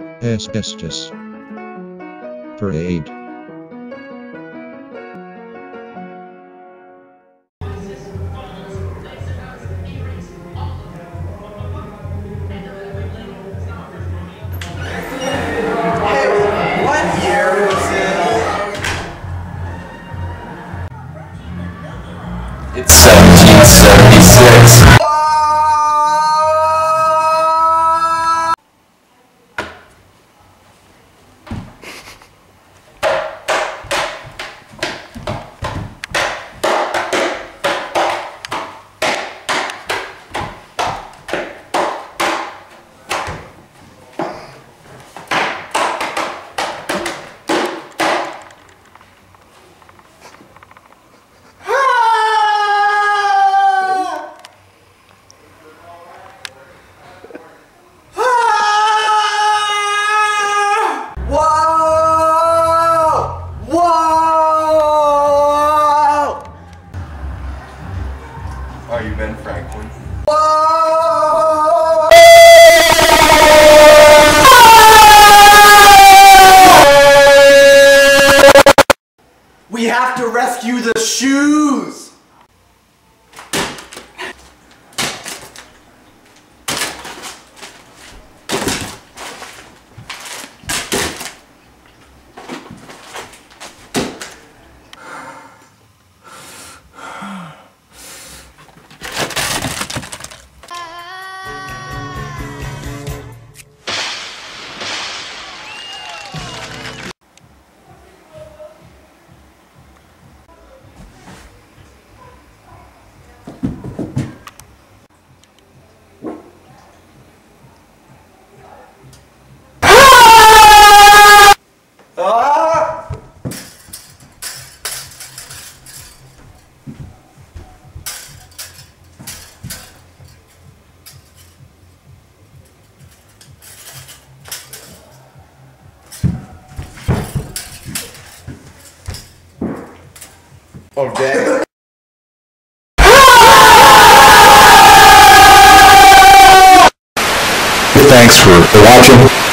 Asbestos. Parade. It's 1776. You Ben Franklin? We have to rescue the shoes! Oh, dang. Thanks for watching.